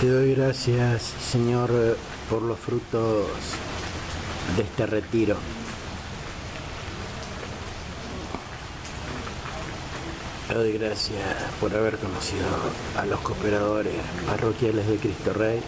Te doy gracias, Señor, eh, por los frutos de este retiro. Te doy gracias por haber conocido a los cooperadores parroquiales de Cristo Rey